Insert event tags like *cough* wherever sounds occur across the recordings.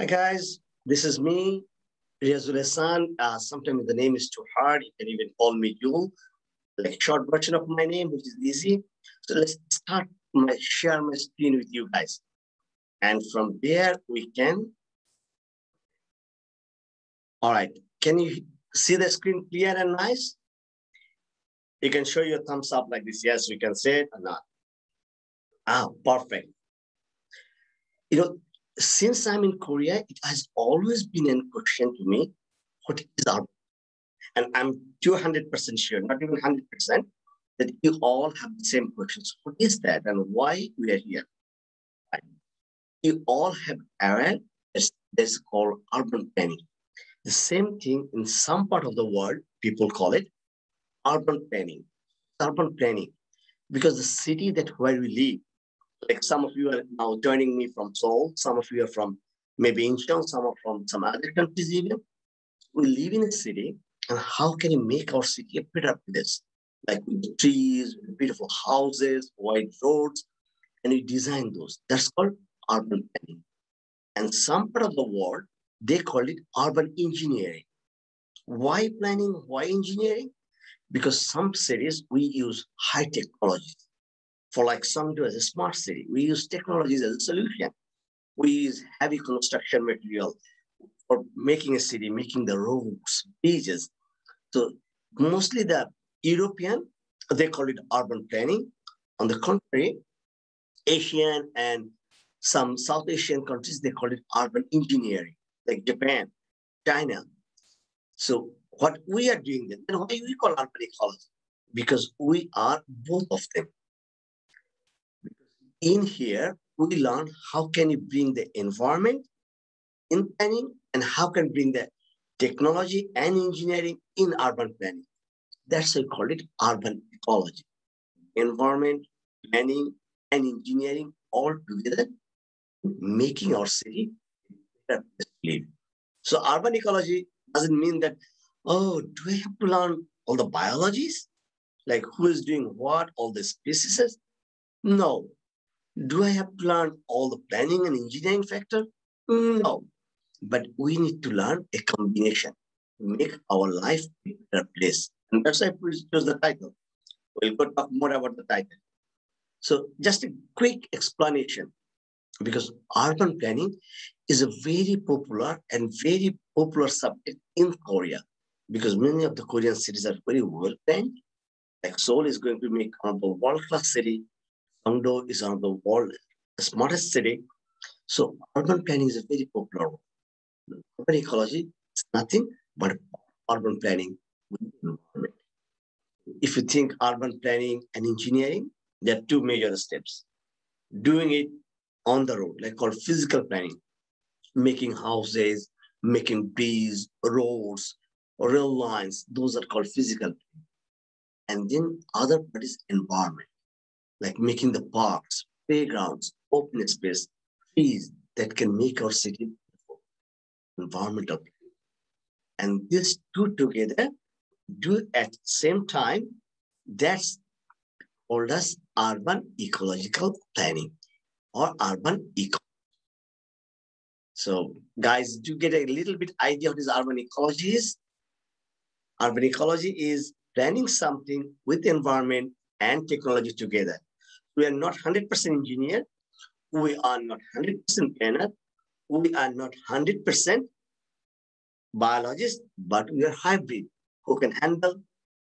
Hi guys, this is me, Riazul Hassan. Uh, sometimes the name is too hard. You can even call me Yul, like short version of my name, which is easy. So let's start my share my screen with you guys. And from there we can. All right, can you see the screen clear and nice? You can show your thumbs up like this. Yes, you can say it or not. Ah, perfect. You know, since I'm in Korea, it has always been a question to me, what is our, and I'm 200% sure, not even 100%, that you all have the same questions. What is that and why we are here? Right? You all have area that's called urban planning. The same thing in some part of the world, people call it urban planning. Urban planning, because the city that where we live like some of you are now joining me from Seoul, some of you are from maybe Incheon, some are from some other countries even. We live in a city, and how can you make our city a better place? Like with trees, beautiful houses, wide roads, and we design those. That's called urban planning. And some part of the world, they call it urban engineering. Why planning? Why engineering? Because some cities we use high technology for like some do as a smart city. We use technologies as a solution. We use heavy construction material for making a city, making the roads, bridges. So mostly the European, they call it urban planning. On the contrary, Asian and some South Asian countries, they call it urban engineering, like Japan, China. So what we are doing then, why we call urban ecology? Because we are both of them in here, we learn how can you bring the environment in planning and how can bring the technology and engineering in urban planning. That's why we call it urban ecology. Environment, planning, and engineering all together, making our city better place to live. So urban ecology doesn't mean that, oh, do I have to learn all the biologies? Like who is doing what, all the species? No, do I have to learn all the planning and engineering factor? Mm. No. But we need to learn a combination to make our life a better place. And that's why I chose the title. We'll go talk more about the title. So just a quick explanation, because urban planning is a very popular and very popular subject in Korea, because many of the Korean cities are very well planned. Like Seoul is going to make a world-class city Hangzhou is of the world's smartest city. So urban planning is a very popular. Urban ecology is nothing but urban planning with environment. If you think urban planning and engineering, there are two major steps. Doing it on the road, like called physical planning, making houses, making bridges, roads, rail lines, those are called physical. And then other part is environment like making the parks, playgrounds, open space, trees that can make our city beautiful, environmental. And these two together do at the same time, that's called as urban ecological planning or urban eco. So guys, do get a little bit idea of this urban ecology is? Urban ecology is planning something with environment and technology together. We are not 100% engineer. We are not 100% planner. We are not 100% biologist, but we are hybrid who can handle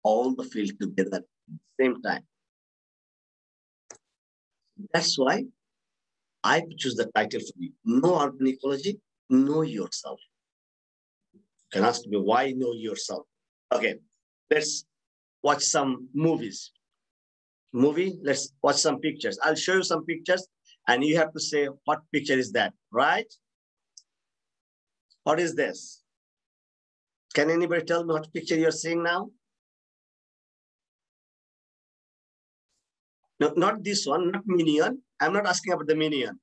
all the field together at the same time. That's why I choose the title for you. Know urban ecology, know yourself. You can ask me why know yourself. Okay, let's watch some movies movie. Let's watch some pictures. I'll show you some pictures and you have to say what picture is that, right? What is this? Can anybody tell me what picture you're seeing now? No, not this one, not Minion. I'm not asking about the Minion.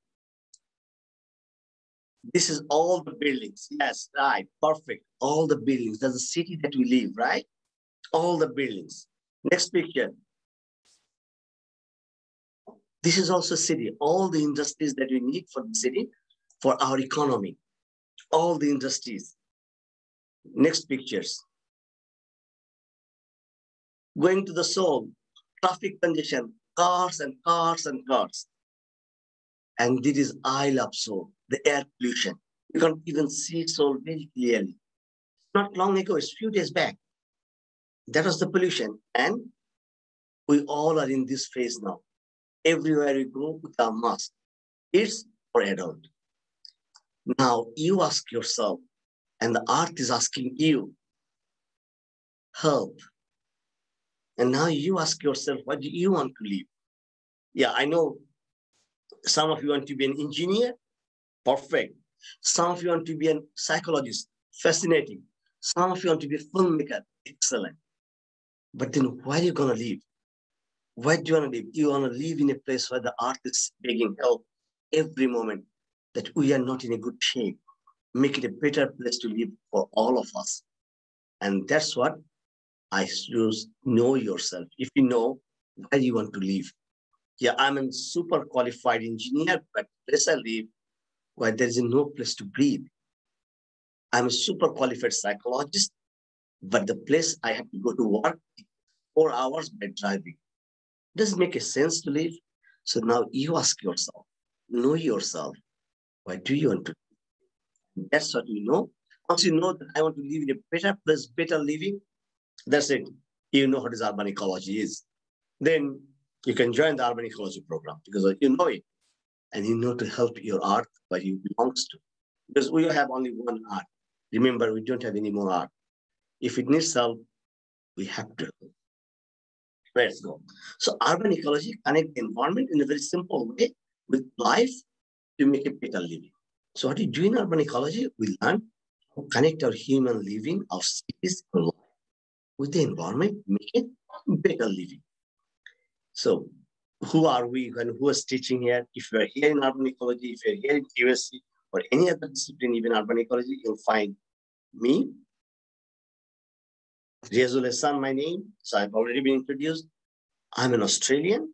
This is all the buildings. Yes, right, perfect. All the buildings. That's the city that we live, right? All the buildings. Next picture. This is also city, all the industries that we need for the city, for our economy. all the industries. Next pictures. Going to the Seoul, traffic congestion, cars and cars and cars. And this is I love Seoul, the air pollution. You can even see Seoul very clearly. Not long ago, it's a few days back. That was the pollution. And we all are in this phase now. Everywhere you go with our mask. It's for adult. Now you ask yourself, and the art is asking you, help. And now you ask yourself, what do you want to live? Yeah, I know some of you want to be an engineer, perfect. Some of you want to be a psychologist, fascinating. Some of you want to be a filmmaker, excellent. But then where are you going to live? Where do you want to live? Do You want to live in a place where the art is begging help every moment, that we are not in a good shape. Make it a better place to live for all of us. And that's what I choose know yourself. If you know where you want to live. Yeah, I'm a super qualified engineer, but place I live where there is no place to breathe. I'm a super qualified psychologist, but the place I have to go to work four hours by driving. Does it make a sense to live? So now you ask yourself, know yourself. Why do you want to? That's what you know. Once you know that I want to live in a better place, better living, that's it. You know what is urban ecology is. Then you can join the urban ecology program because you know it. And you know to help your art where you belongs to. Because we have only one art. Remember, we don't have any more art. If it needs help, we have to. Let's go. So urban ecology connect environment in a very simple way with life to make a better living. So what we do in urban ecology, we learn to connect our human living, our cities, with the environment, make it better living. So who are we and who is teaching here? If you're here in urban ecology, if you're here in QSC or any other discipline, even urban ecology, you'll find me. Riazul Hassan, my name. So I've already been introduced. I'm an Australian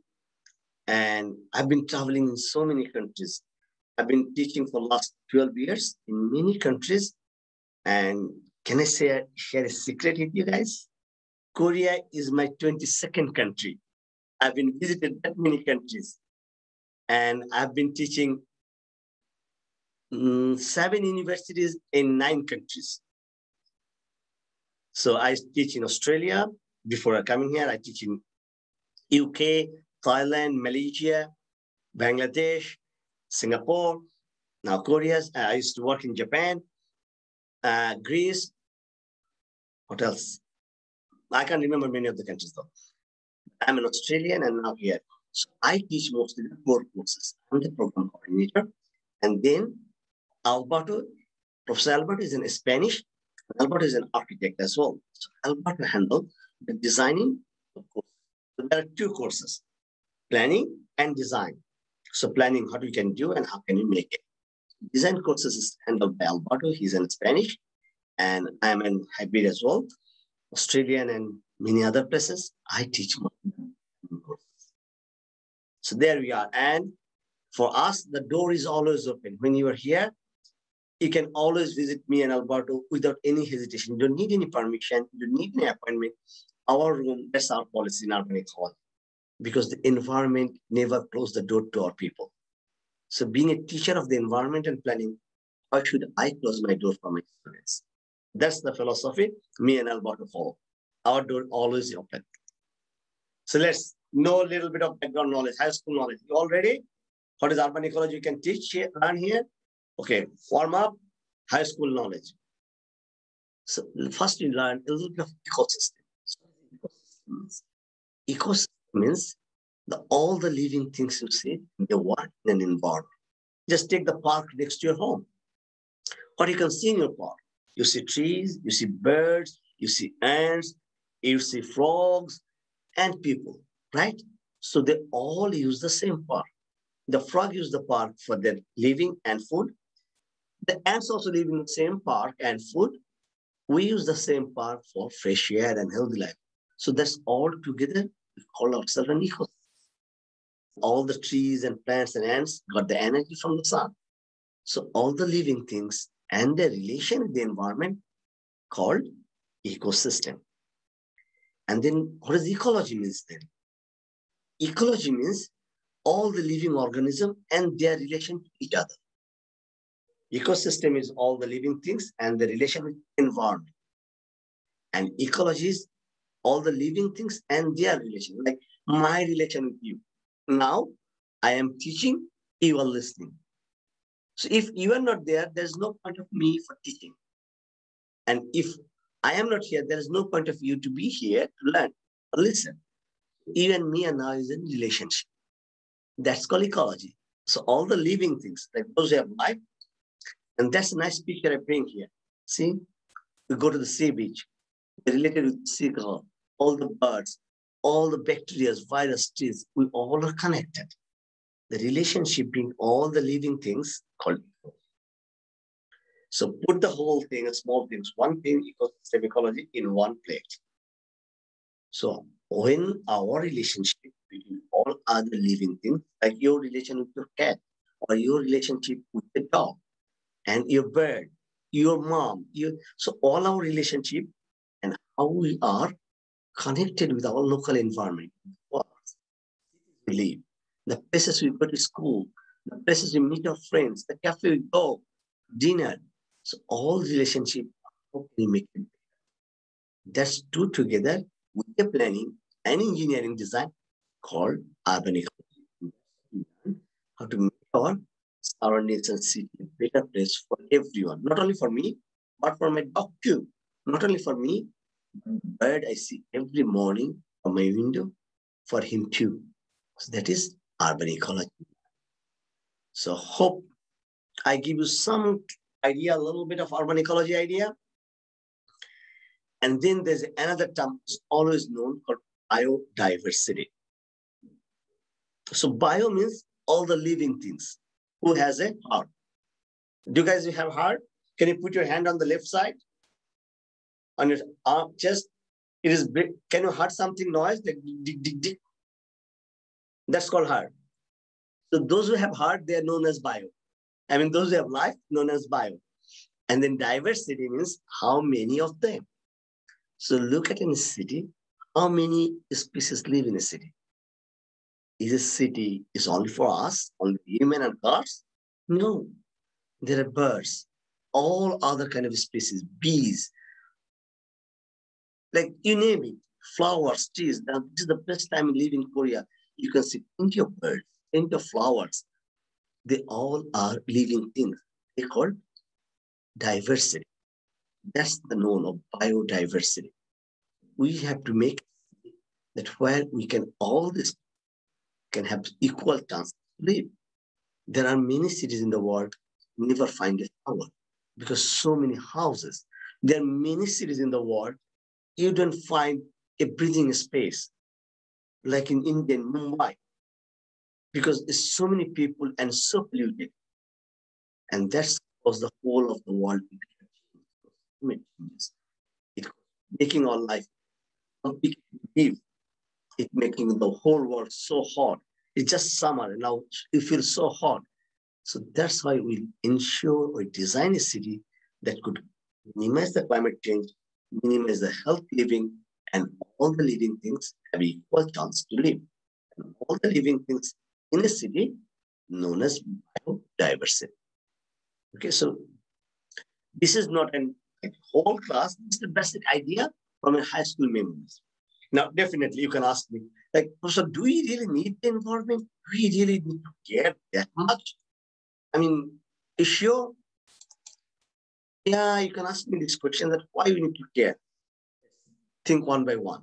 and I've been traveling in so many countries. I've been teaching for last 12 years in many countries. And can I say, share a secret with you guys? Korea is my 22nd country. I've been visited that many countries. And I've been teaching um, seven universities in nine countries. So I teach in Australia. Before I coming here, I teach in UK, Thailand, Malaysia, Bangladesh, Singapore, now Korea. Uh, I used to work in Japan, uh, Greece. What else? I can't remember many of the countries though. I'm an Australian and now here. So I teach mostly the core courses. I'm the program coordinator. And then Alberto, Professor Alberto is in Spanish. Alberto is an architect as well. So Alberto handled the designing of courses. So there are two courses, planning and design. So planning, what we can do and how can we make it. Design courses is handled by Alberto. He's in Spanish. And I'm in hybrid as well. Australian and many other places, I teach courses. So there we are. And for us, the door is always open. When you are here, you can always visit me and Alberto without any hesitation. You don't need any permission. You don't need any appointment. Our room, that's our policy in urban Hall Because the environment never closed the door to our people. So being a teacher of the environment and planning, how should I close my door for my students? That's the philosophy me and Alberto follow. Our door always open. So let's know a little bit of background knowledge, high school knowledge. You all ready? What is urban ecology you can teach learn here? Okay, warm up, high school knowledge. So first you learn a little bit of ecosystem. Ecosystem means the, all the living things you see in the world and environment. Just take the park next to your home. What you can see in your park. You see trees, you see birds, you see ants, you see frogs, and people, right? So they all use the same park. The frog use the park for their living and food. The ants also live in the same park and food. We use the same park for fresh air and healthy life. So that's all together, we call ourselves an ecosystem. All the trees and plants and ants got the energy from the sun. So all the living things and their relation with the environment called ecosystem. And then what does ecology means then? Ecology means all the living organism and their relation to each other. Ecosystem is all the living things and the relation with environment. And ecology is all the living things and their relation, like my relation with you. Now I am teaching, you are listening. So if you are not there, there's no point of me for teaching. And if I am not here, there is no point of you to be here to learn or listen. Even me and now is in relationship. That's called ecology. So all the living things, like those who have life, and that's a nice picture I bring here. See, we go to the sea beach, related with seagull, all the birds, all the bacteria, virus, trees, we all are connected. The relationship between all the living things called so put the whole thing, small things, one thing, ecosystem ecology in one plate. So when our relationship between all other living things, like your relation with your cat, or your relationship with the dog, and your bird, your mom, your, so all our relationship and how we are connected with our local environment, we live, the places we go to school, the places we meet our friends, the cafe we go, dinner. So all relationship, we make it? That's two together with the planning and engineering design called urban ecology. How to make our surroundings nation city a better place for everyone, not only for me, but for my dog too. Not only for me, bird I see every morning from my window, for him too. So that is urban ecology. So hope I give you some idea, a little bit of urban ecology idea. And then there's another term always known called biodiversity. So bio means all the living things. Who has a heart? Do you guys have heart? Can you put your hand on the left side? On your arm, chest? It is big. Can you hear something noise? That's called heart. So those who have heart, they are known as bio. I mean, those who have life, known as bio. And then diversity means how many of them. So look at in a city, how many species live in a city? Is a city is only for us, only human and birds? No. There are birds, all other kind of species, bees, like you name it, flowers, trees. Now, this is the best time in Korea. You can see plenty of birds, plenty of flowers. They all are living things. They call diversity. That's the known of biodiversity. We have to make that where we can all this can have equal chance to live. There are many cities in the world never find a tower because so many houses. There are many cities in the world you don't find a breathing space like in India, in Mumbai, because there's so many people and so polluted. And that's because the whole of the world making our life live. It making the whole world so hot. It's just summer and now it feels so hot. So that's why we ensure or design a city that could minimize the climate change, minimize the health living, and all the living things have equal chance to live. And all the living things in a city known as biodiversity. Okay, so this is not an whole class. This is the basic idea from a high school memories. Now, definitely you can ask me, like, so do we really need the environment? Do we really need to care that much? I mean, is sure? Yeah, you can ask me this question that why we need to care. Think one by one.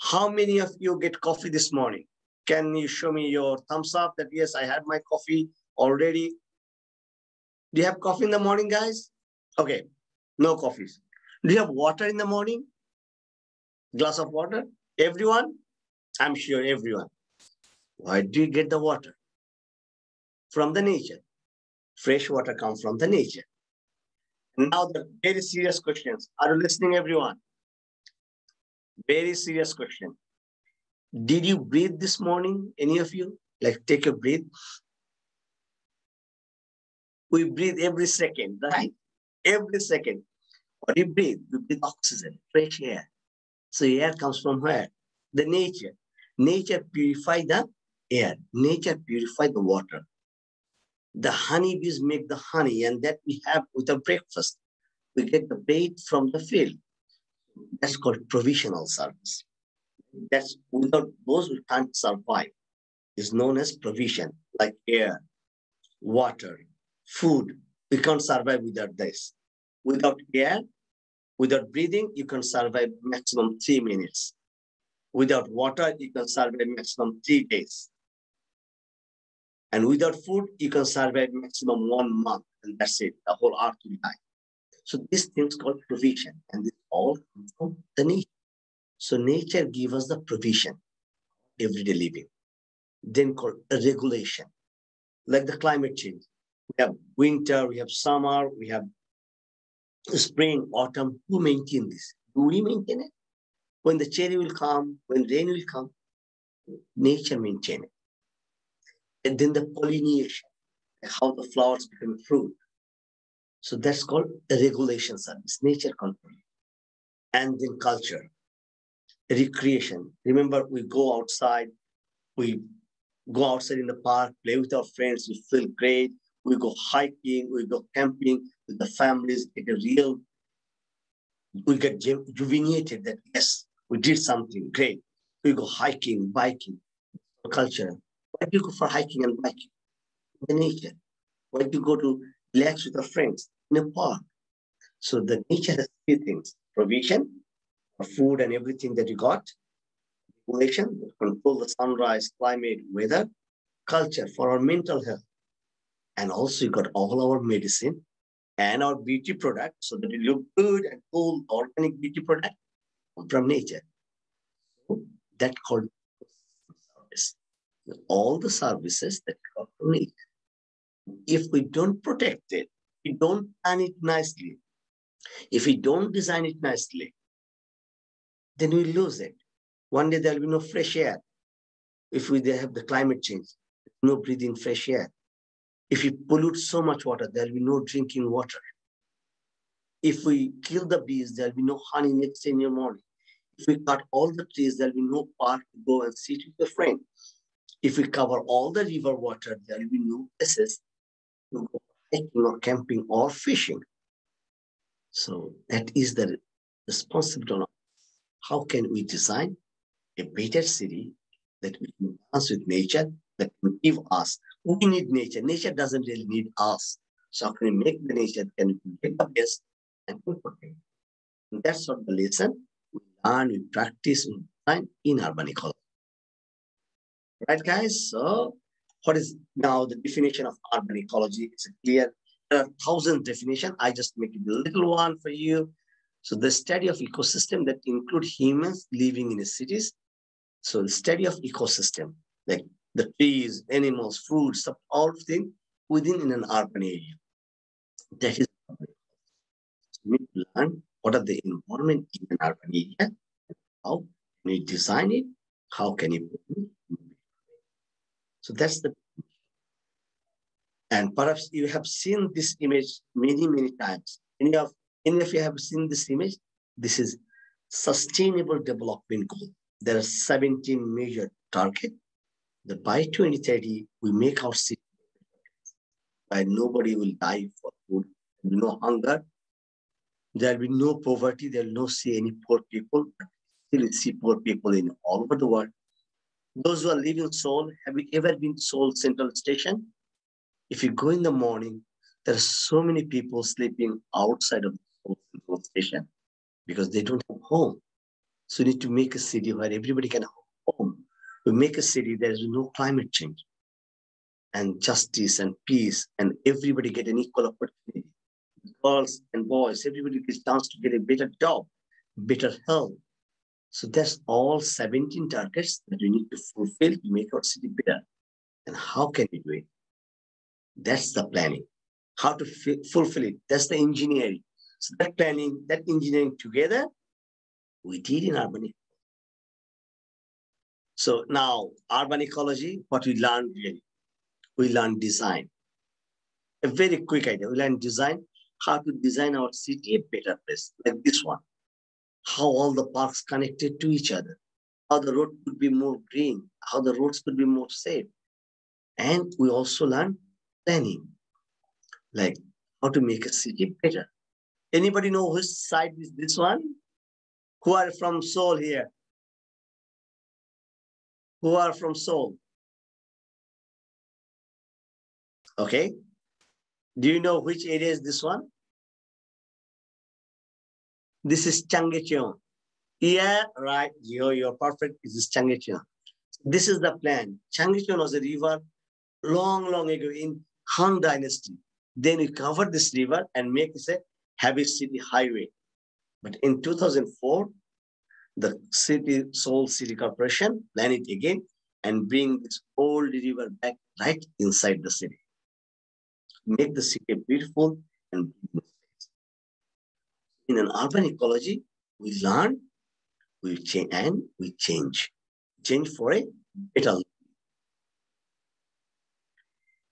How many of you get coffee this morning? Can you show me your thumbs up that yes, I had my coffee already? Do you have coffee in the morning, guys? Okay, no coffees. Do you have water in the morning? Glass of water? Everyone? I'm sure everyone. Why do you get the water? From the nature. Fresh water comes from the nature. Now the very serious questions. Are you listening, everyone? Very serious question. Did you breathe this morning, any of you? Like take a breath. We breathe every second, right? Every second. What do you breathe? We breathe oxygen, fresh air. So air comes from where? The nature. Nature purify the air. Nature purify the water. The honeybees make the honey, and that we have with a breakfast. We get the bait from the field. That's called provisional service. That's without those we can't survive. Is known as provision, like air, water, food. We can't survive without this. Without air, without breathing, you can survive maximum three minutes. Without water, you can survive maximum three days. And without food, you can survive maximum one month, and that's it. The whole earth will die. So this thing's called provision, and this all comes from the nature. So nature gives us the provision, everyday living. Then called regulation, like the climate change. We have winter, we have summer, we have spring, autumn. Who maintain this? Do we maintain it? When the cherry will come, when rain will come, nature maintain it. And then the pollination, how the flowers become fruit. So that's called a regulation service, nature control. And then culture, recreation. Remember, we go outside, we go outside in the park, play with our friends, we feel great. We go hiking, we go camping the families, get a real, we get rejuvenated that yes, we did something great. We go hiking, biking, culture. Why do you go for hiking and biking? The nature. Why do you go to relax with your friends in a park? So the nature has three things: provision, food and everything that you got, regulation, control the sunrise, climate, weather, culture for our mental health. And also you got all our medicine and our beauty products so that it look good and cool, organic beauty product from nature. That called service. All the services that come from nature. If we don't protect it, we don't plan it nicely, if we don't design it nicely, then we lose it. One day there'll be no fresh air. If we have the climate change, no breathing fresh air. If we pollute so much water, there'll be no drinking water. If we kill the bees, there'll be no honey next day in your morning. If we cut all the trees, there'll be no park to go and sit with your friend. If we cover all the river water, there'll be no places to go hiking or camping or fishing. So that is the responsibility. How can we design a better city that we can balance with nature that can give us. We need nature. Nature doesn't really need us. So can we make the nature can get the best and we? And that's what the lesson we learn, we practice, we design in urban ecology. Right, guys? So what is now the definition of urban ecology? It's clear. There are thousand definitions. I just make a little one for you. So the study of ecosystem that include humans living in the cities. So the study of ecosystem, like the trees, animals, fruits, all things within in an urban area. That is we learn what are the environment in an urban area, how can you design it, how can you so that's the and perhaps you have seen this image many, many times. Any of any of you have seen this image, this is sustainable development goal. There are 17 major targets that by 2030, we make our city where nobody will die for food, no hunger, there will be no poverty, there will not see any poor people, still see poor people in all over the world. Those who are living Seoul, have you ever been to Seoul Central Station? If you go in the morning, there are so many people sleeping outside of the station because they don't have home. So we need to make a city where everybody can. We make a city there is no climate change and justice and peace and everybody get an equal opportunity. Girls and boys, everybody gets chance to get a better job, better health. So that's all 17 targets that we need to fulfill to make our city better. And how can we do it? That's the planning. How to fulfill it. That's the engineering. So that planning, that engineering together, we did in ecology. So now urban ecology, what we learned really, we learned design. a very quick idea. We learn design, how to design our city a better place, like this one. How all the parks connected to each other, how the road could be more green, how the roads could be more safe. And we also learn planning, like how to make a city better. Anybody know which side is this one? Who are from Seoul here? Who are from Seoul? Okay. Do you know which area is this one? This is Changcheon. Yeah, right. You're, you're perfect. This is Changcheon. This is the plan. Changcheon was a river long, long ago in Han Dynasty. Then we covered this river and make it a heavy city highway. But in 2004, the city Seoul City Corporation plan it again and bring this old river back right inside the city. Make the city beautiful and in an urban ecology, we learn, we change, and we change. Change for a better.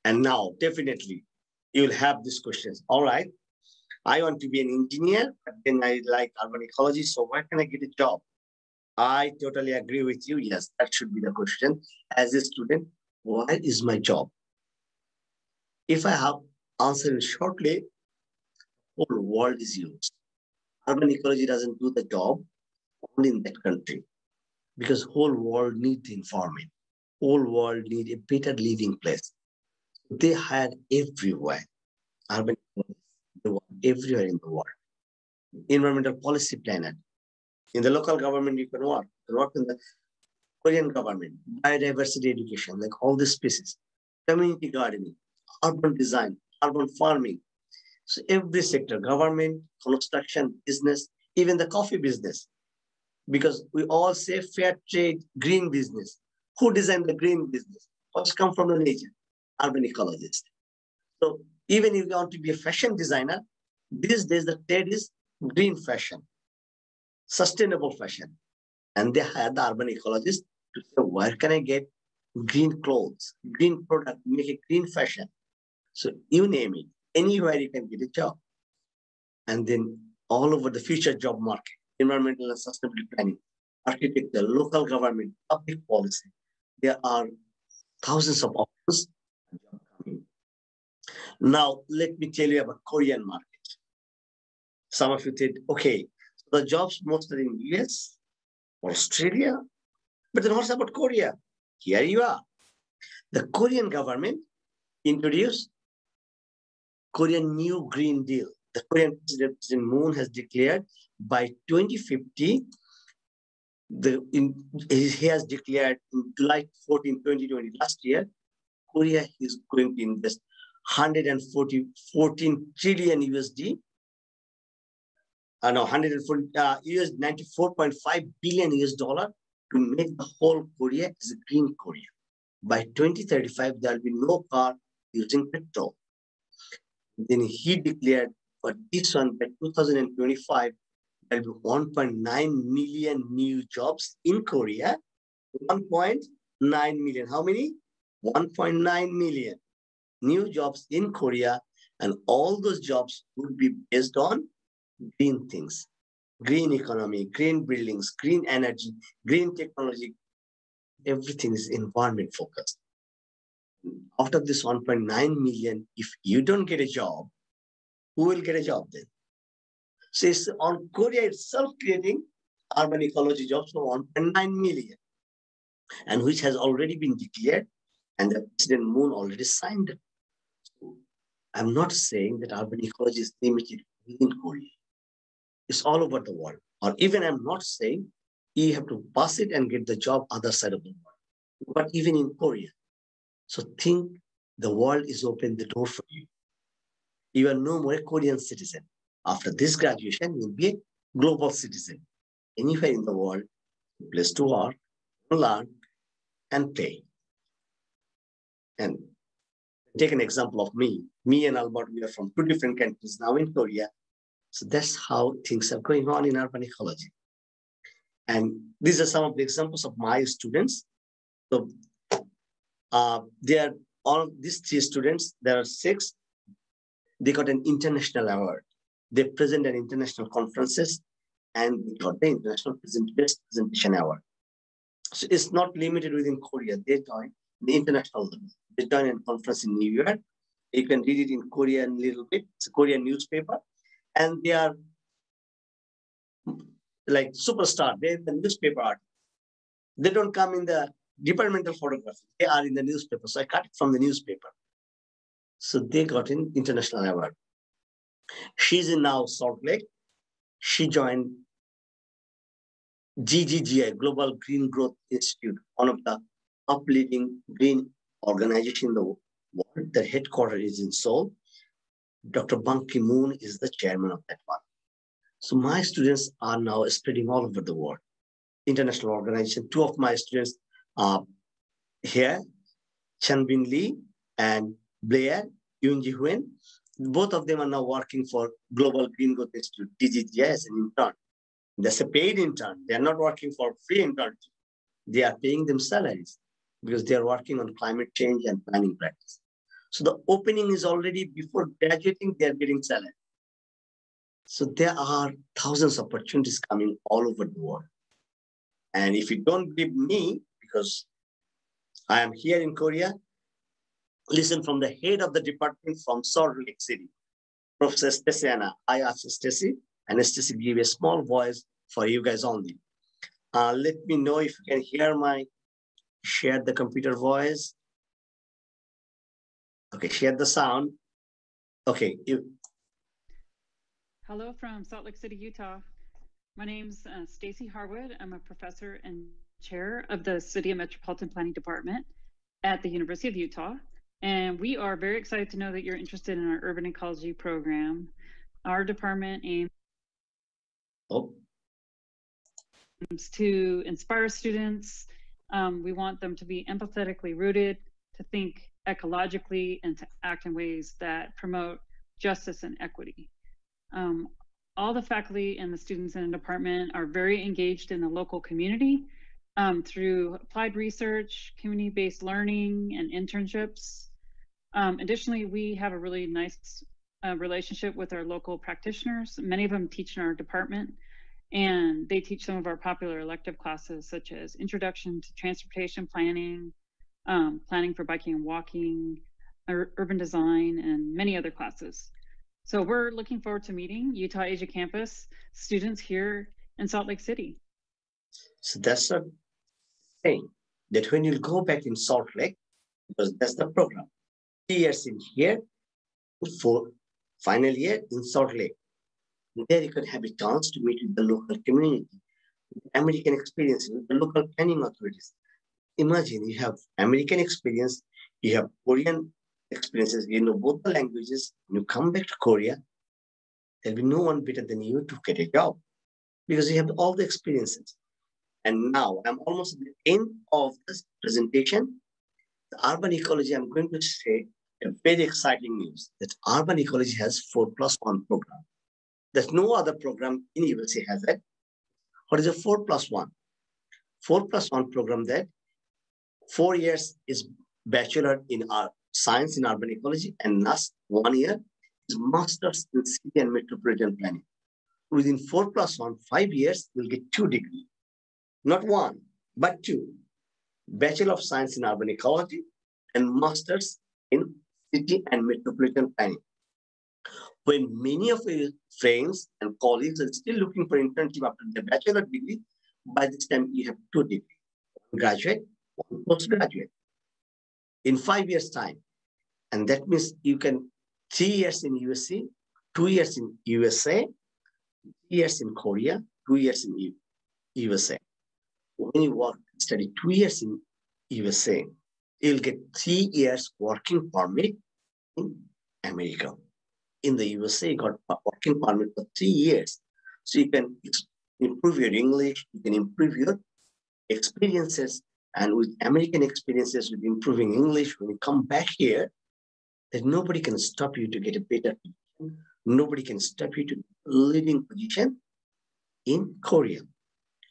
And now, definitely, you'll have these questions. All right, I want to be an engineer, but then I like urban ecology. So where can I get a job? I totally agree with you. Yes, that should be the question. As a student, where is my job? If I have answered shortly, whole world is used. Urban ecology doesn't do the job only in that country because whole world need environment. Whole world need a better living place. They had everywhere. Urban everywhere in the world. Environmental policy planet. In the local government, you can work. You can work in the Korean government, biodiversity education, like all these species, community gardening, urban design, urban farming. So every sector, government, construction, business, even the coffee business, because we all say fair trade, green business. Who designed the green business? What's come from the nature? Urban ecologist. So even if you want to be a fashion designer, these days the trade is green fashion, sustainable fashion. And they had the urban ecologist to say, where can I get green clothes, green product, make a green fashion? So you name it, anywhere you can get a job. And then all over the future job market, environmental and sustainability planning, architecture, local government, public policy. There are thousands of options. Now, let me tell you about Korean market. Some of you said, okay, the jobs mostly in US Australia, but then what's about Korea? Here you are. The Korean government introduced Korean New Green Deal. The Korean President, Moon has declared by 2050, the, in, he has declared in July 14, 2020, last year, Korea is going to invest 140, 14 trillion USD, uh, no, 140, uh, US 94.5 billion US dollar to make the whole Korea as a green Korea. By 2035, there will be no car using petrol. Then he declared for this one by 2025, there will be 1.9 million new jobs in Korea. 1.9 million. How many? 1.9 million new jobs in Korea. And all those jobs would be based on green things, green economy, green buildings, green energy, green technology. Everything is environment focused out of this 1.9 million, if you don't get a job, who will get a job then? So it's on Korea itself creating urban ecology jobs for 1.9 million, and which has already been declared, and the President Moon already signed it. I'm not saying that urban ecology is limited within Korea. It's all over the world. Or even I'm not saying you have to pass it and get the job other side of the world. But even in Korea, so think the world is open the door for you. You are no more a Korean citizen. After this graduation, you'll be a global citizen. Anywhere in the world, place to work, learn, and play. And take an example of me. Me and Albert, we are from two different countries now in Korea. So that's how things are going on in urban ecology. And these are some of the examples of my students. So uh, they are all these three students, there are six. they got an international award. They present at international conferences and they got the International Present Best Presentation Award. So it's not limited within Korea. They join the international level. They join a conference in New York. You can read it in Korean a little bit. It's a Korean newspaper. And they are like superstar. They're the newspaper art. They don't come in the departmental photography. They are in the newspaper. So I cut it from the newspaper. So they got an international award. She's in now Salt Lake. She joined GGGI, Global Green Growth Institute, one of the top leading green organization in the world. Their headquarters is in Seoul. Dr. Ban Ki-moon is the chairman of that one. So my students are now spreading all over the world. International organization. Two of my students are here, Chanbin Lee and Blair Yoonji Huen. Both of them are now working for Global Green Growth Institute, GGGI, as an intern. That's a paid intern. They're not working for free internship. They are paying them salaries because they are working on climate change and planning practice. So the opening is already before graduating, they're getting salary. So there are thousands of opportunities coming all over the world. And if you don't believe me, because I am here in Korea, listen from the head of the department from Salt Lake City, Professor Stesiana. I asked Stacy, and Stacy give a small voice for you guys only. Uh, let me know if you can hear my share the computer voice. Okay, share the sound. Okay. You... Hello from Salt Lake City, Utah. My name's uh, Stacy Harwood. I'm a professor and chair of the City and Metropolitan Planning Department at the University of Utah. And we are very excited to know that you're interested in our urban ecology program. Our department aims oh. to inspire students. Um, we want them to be empathetically rooted, to think ecologically, and to act in ways that promote justice and equity. Um, all the faculty and the students in the department are very engaged in the local community um, through applied research, community-based learning, and internships. Um, additionally, we have a really nice uh, relationship with our local practitioners. Many of them teach in our department, and they teach some of our popular elective classes, such as Introduction to Transportation Planning, um, Planning for Biking and Walking, ur Urban Design, and many other classes. So we're looking forward to meeting Utah Asia Campus students here in Salt Lake City. So that's a thing that when you go back in Salt Lake, because that's the program, three years in here, for final year in Salt Lake. There you can have a chance to meet with the local community, American experience the local planning authorities. Imagine you have American experience, you have Korean experiences, you know both the languages, you come back to Korea, there'll be no one better than you to get a job because you have all the experiences. And now I'm almost at the end of this presentation. The urban ecology, I'm going to say a very exciting news that urban ecology has four plus one program. There's no other program in UAC has that. What is a four plus one? Four plus one program that four years is bachelor in our science in urban ecology and last one year is master's in city and metropolitan planning. Within four plus one, five years, we'll get two degrees. Not one, but two. Bachelor of Science in Urban Ecology and Masters in City and Metropolitan Planning. When many of your friends and colleagues are still looking for internship after their bachelor degree, by this time you have two degrees, graduate, postgraduate. In five years' time. And that means you can three years in UAC, two years in USA, three years in Korea, two years in U USA when you work, study two years in USA, you'll get three years working permit in America. In the USA, you got a working permit for three years. So you can improve your English, you can improve your experiences. And with American experiences with improving English, when you come back here, that nobody can stop you to get a better position. Nobody can stop you to leading position in Korea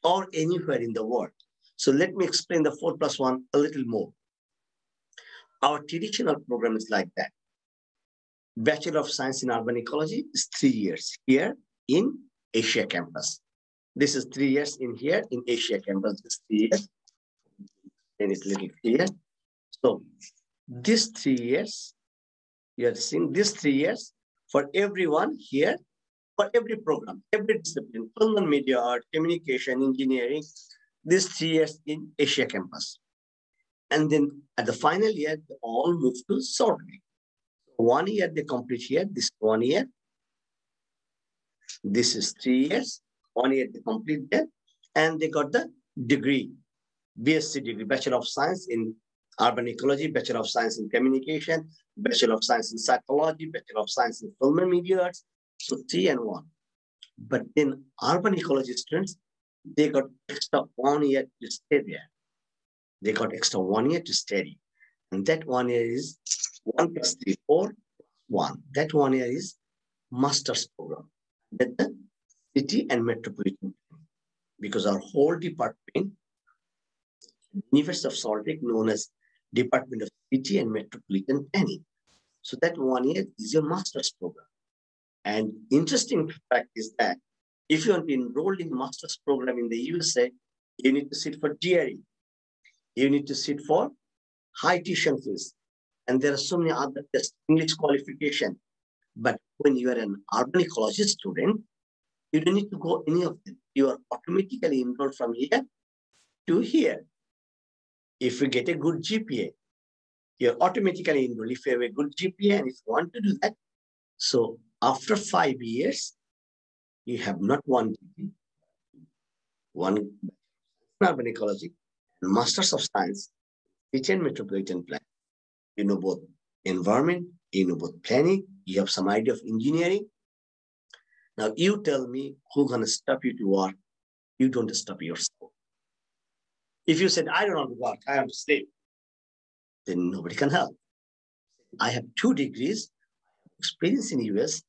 or anywhere in the world. So let me explain the 4 plus 1 a little more. Our traditional program is like that. Bachelor of Science in Urban Ecology is three years here in Asia campus. This is three years in here in Asia campus, this three years. And it's little clear. So this three years, you are seeing this three years for everyone here, for every program, every discipline, film and media art, communication, engineering, these three years in Asia campus. And then at the final year, they all move to Lake. One year they complete here, this one year. This is three years, one year they complete there, and they got the degree, BSc degree, Bachelor of Science in Urban Ecology, Bachelor of Science in Communication, Bachelor of Science in Psychology, Bachelor of Science in Film and Media Arts, so three and one. But in Urban Ecology students, they got extra one year to stay there. They got extra one year to study. And that one year is one plus three, four, one. That one year is master's program. That the city and metropolitan. Because our whole department, University of Salt Lake, known as Department of City and Metropolitan Planning. So that one year is your master's program. And interesting fact is that if you want to be enrolled in master's program in the USA, you need to sit for GRE. You need to sit for high tuition fees. And there are so many other tests, English qualification. But when you are an urban ecology student, you don't need to go any of them. You are automatically enrolled from here to here. If you get a good GPA, you're automatically enrolled. If you have a good GPA and if you want to do that, so after five years, you have not one one urban ecology, Masters of Science, City Metropolitan Plan. You know both environment, you know both planning, you have some idea of engineering. Now you tell me who's gonna stop you to work. You don't stop yourself. If you said, I don't want to work, I want to sleep, then nobody can help. I have two degrees, experience in US,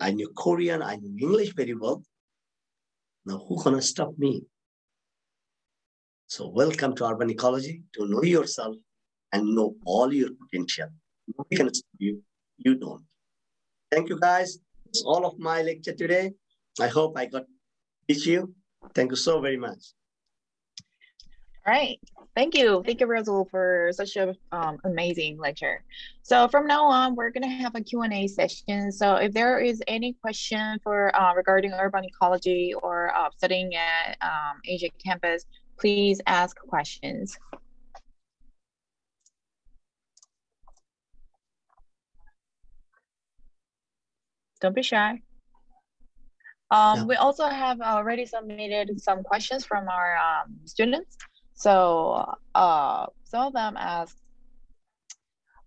I knew Korean, I knew English very well. Now who gonna stop me? So welcome to Urban Ecology, to know yourself and know all your potential. Nobody can stop you, you don't. Thank you guys. It's all of my lecture today. I hope I got teach you. Thank you so very much. All right. Thank you. Thank you, Rasul, for such an um, amazing lecture. So from now on, we're going to have a Q&A session. So if there is any question for uh, regarding urban ecology or uh, studying at um, Asia campus, please ask questions. Don't be shy. Um, yeah. We also have already submitted some questions from our um, students. So uh, some of them ask,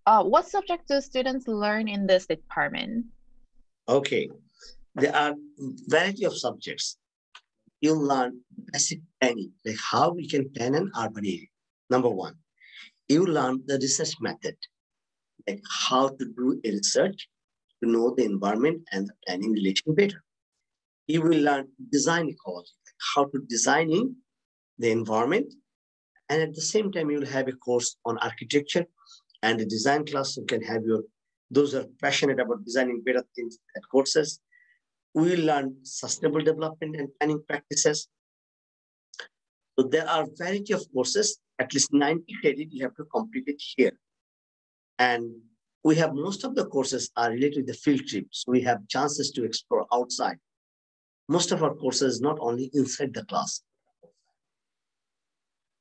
uh, what subject do students learn in this department? Okay, there are variety of subjects. You learn basic planning, like how we can plan an urban area. Number one, you learn the research method, like how to do a research to know the environment and the planning relation better. You will learn design ecology, like how to design in the environment and at the same time, you will have a course on architecture and a design class. You can have your, those are passionate about designing better things at courses. We learn sustainable development and planning practices. So there are variety of courses, at least 90 credit you have to complete it here. And we have most of the courses are related to the field trips. We have chances to explore outside. Most of our courses not only inside the class,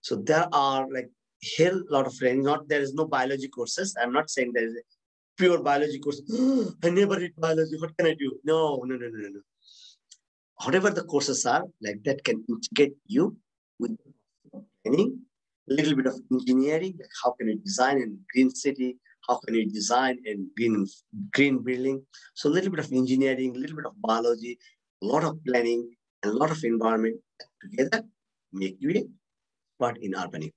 so there are like hell lot of training. Not there is no biology courses. I'm not saying there is a pure biology course. *gasps* I never read biology. What can I do? No, no, no, no, no. Whatever the courses are, like that can get you with training, a little bit of engineering, like how can you design in green city, how can you design in green green building. So a little bit of engineering, a little bit of biology, a lot of planning, and a lot of environment together make you a but in urban ecology.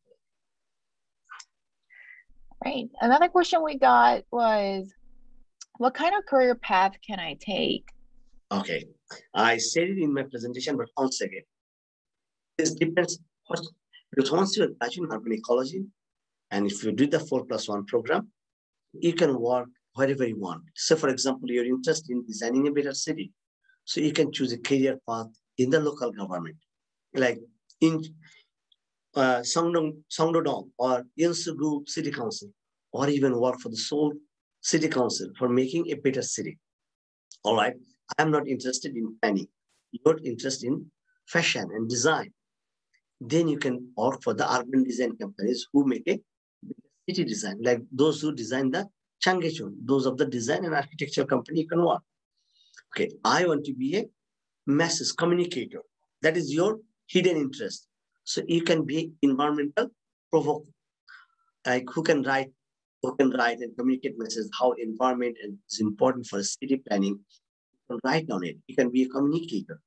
Right. Another question we got was, what kind of career path can I take? Okay. I said it in my presentation, but once again, this depends. Because once you're graduate in urban ecology, and if you do the four plus one program, you can work wherever you want. So for example, you're interested in designing a better city. So you can choose a career path in the local government, like in uh, Songdo-dong or Yeonsu-gu City Council, or even work for the Seoul City Council for making a better city. All right, I'm not interested in planning. You're interested in fashion and design. Then you can work for the urban design companies who make a city design, like those who design the Cheonggyecheon, those of the design and architecture company you can work. Okay, I want to be a message communicator. That is your hidden interest. So you can be environmental provoker, like who can write, who can write and communicate messages how environment is important for city planning. Write on it. You can be a communicator.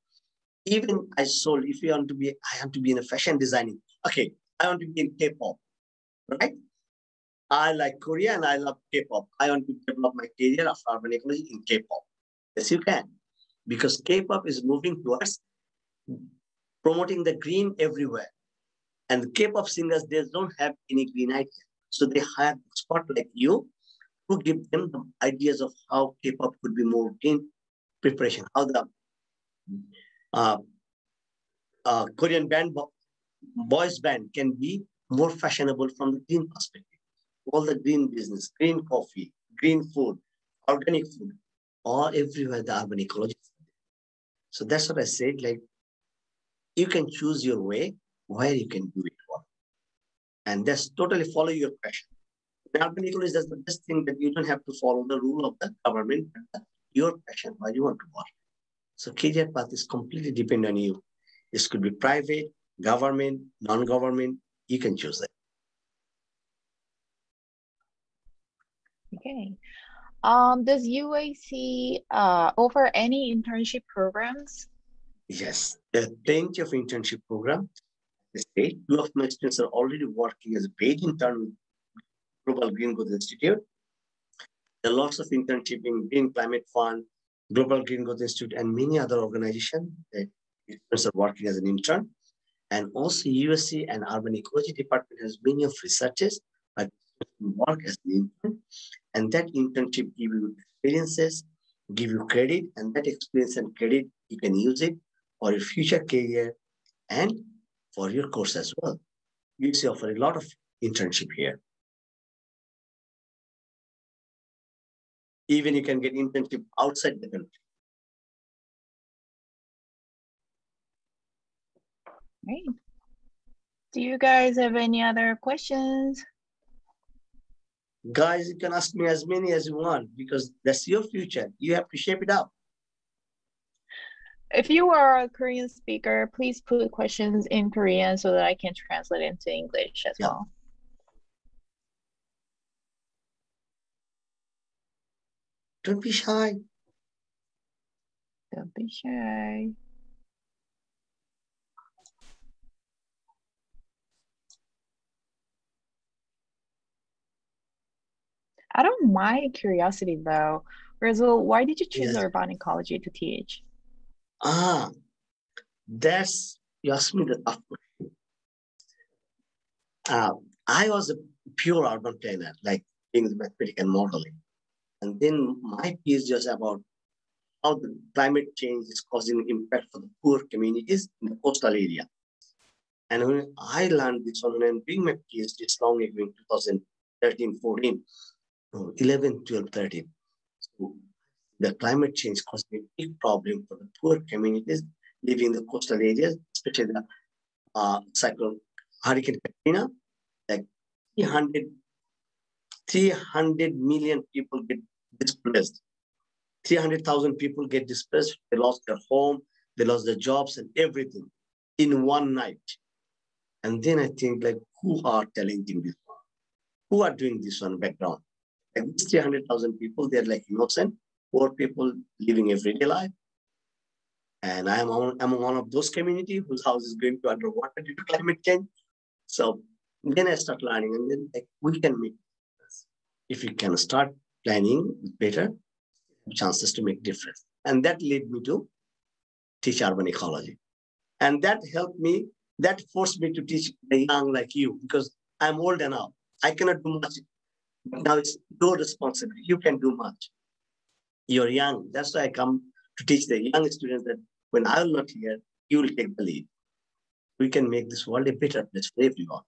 Even I sold, if you want to be, I want to be in a fashion designing. Okay, I want to be in K-pop, right? I like Korea and I love K-pop. I want to develop my career of urban ecology in K-pop. Yes, you can. Because K-pop is moving towards promoting the green everywhere. And the K-pop singers, they don't have any green idea. So they hire experts like you who give them the ideas of how K-pop could be more green preparation, how the uh, uh, Korean band, boys band can be more fashionable from the green perspective all the green business, green coffee, green food, organic food, all everywhere the urban ecology. So that's what I said. Like you can choose your way where you can do it well. And that's totally follow your passion. Urban ecology, that's the best thing that you don't have to follow the rule of the government, but your passion, where you want to work. So career path is completely dependent on you. This could be private, government, non-government. You can choose it. Okay. Um, does UAC uh, offer any internship programs? Yes, there are of internship programs. The state, two of my students are already working as a paid intern with Global Green Growth Institute. There are lots of internship in Green Climate Fund, Global Green Growth Institute, and many other organizations that students are working as an intern. And also UAC and Urban Ecology Department has many of researchers like work as an intern and that internship give you experiences, give you credit, and that experience and credit, you can use it for your future career and for your course as well. You see offer a lot of internship here. Even you can get internship outside the country. Great. Do you guys have any other questions? Guys, you can ask me as many as you want because that's your future. You have to shape it up. If you are a Korean speaker, please put questions in Korean so that I can translate into English as yeah. well. Don't be shy. Don't be shy. Out of my curiosity though, Rizal, why did you choose yes. urban ecology to teach? Ah, that's, you asked me the tough. Uh, I was a pure urban planner, like the mathematics and modeling. And then my piece was about how the climate change is causing impact for the poor communities in the coastal area. And when I learned this one, I'm doing my PhD long ago in 2013, 14, 11, 12, 13. So the climate change caused a big problem for the poor communities living in the coastal areas, especially the uh, cyclone Hurricane Katrina. Like 300, 300 million people get displaced. 300,000 people get displaced. They lost their home, they lost their jobs and everything in one night. And then I think like, who are telling this one? Who are doing this one background? Like these 300,000 people, they're like innocent, poor people living everyday life. And I'm, on, I'm one of those community whose house is going to underwater due to climate change. So then I start learning and then like we can make this. If you can start planning better, chances to make difference. And that led me to teach urban ecology. And that helped me, that forced me to teach the young like you because I'm old enough. I cannot do much Now it's your responsibility. You can do much. You're young. That's why I come to teach the young students that when I'm not here, you will take the lead. We can make this world a better place for everyone.